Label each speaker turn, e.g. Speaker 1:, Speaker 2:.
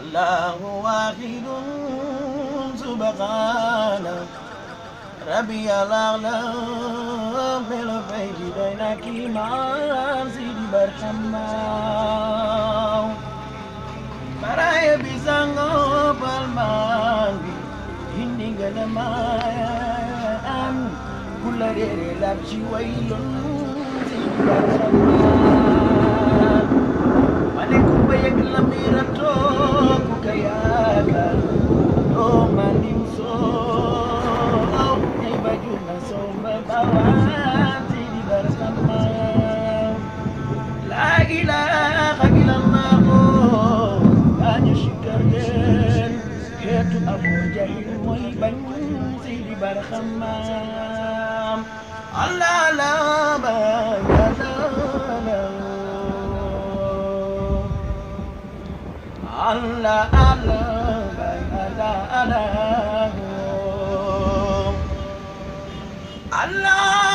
Speaker 1: الله واحد سبحانك ربي الأغلى في الفيج بينك المعازي برحمة. مرأي بزنغو بالماني إني قد أم. كل غير لابشي ويلون somba bawan Sidi bersama La ilaha illallah Hanya syukar dan Ketu Abu Jahil Muiban Sidi Barhamam Allah la Allah 安啦。